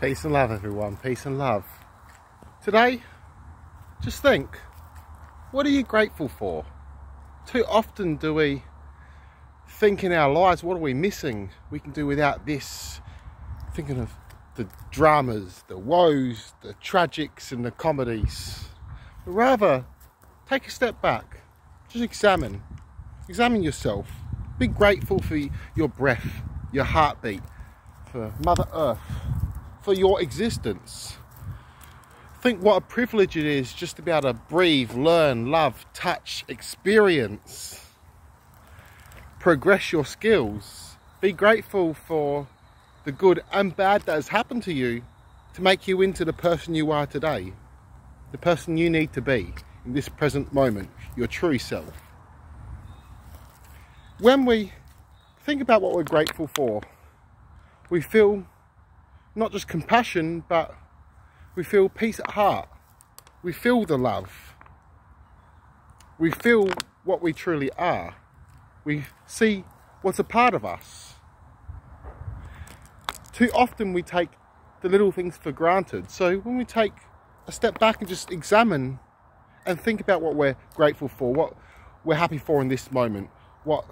Peace and love, everyone. Peace and love. Today, just think what are you grateful for? Too often do we think in our lives, what are we missing? We can do without this. Thinking of the dramas, the woes, the tragics, and the comedies. But rather, take a step back. Just examine. Examine yourself. Be grateful for your breath, your heartbeat, for Mother Earth, for your existence. Think what a privilege it is just to be able to breathe, learn, love, touch, experience, progress your skills. Be grateful for the good and bad that has happened to you to make you into the person you are today, the person you need to be in this present moment, your true self. When we think about what we're grateful for, we feel not just compassion, but we feel peace at heart. We feel the love. We feel what we truly are. We see what's a part of us. Too often we take the little things for granted. So when we take a step back and just examine and think about what we're grateful for, what we're happy for in this moment, what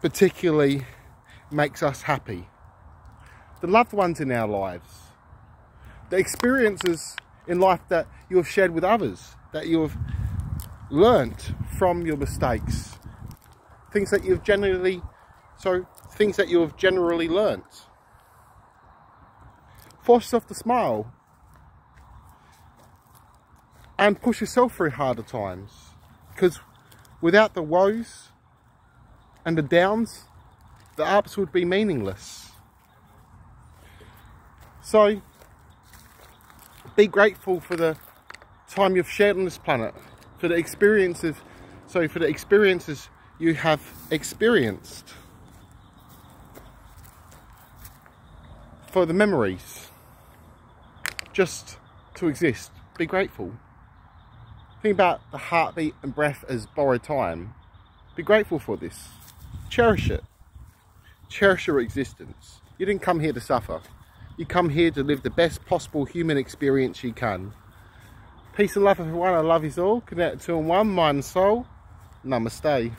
particularly makes us happy, the loved ones in our lives, the experiences in life that you have shared with others, that you have learnt from your mistakes, things that you've generally, so things that you have generally learnt. Force yourself to smile and push yourself through harder times because without the woes and the downs, the ups would be meaningless. So, be grateful for the time you've shared on this planet, for the experiences, so for the experiences you have experienced, for the memories, just to exist. Be grateful. Think about the heartbeat and breath as borrowed time. Be grateful for this. Cherish it. Cherish your existence. You didn't come here to suffer. You come here to live the best possible human experience you can. Peace and love everyone. I love you all. Connect to one mind and soul. Namaste.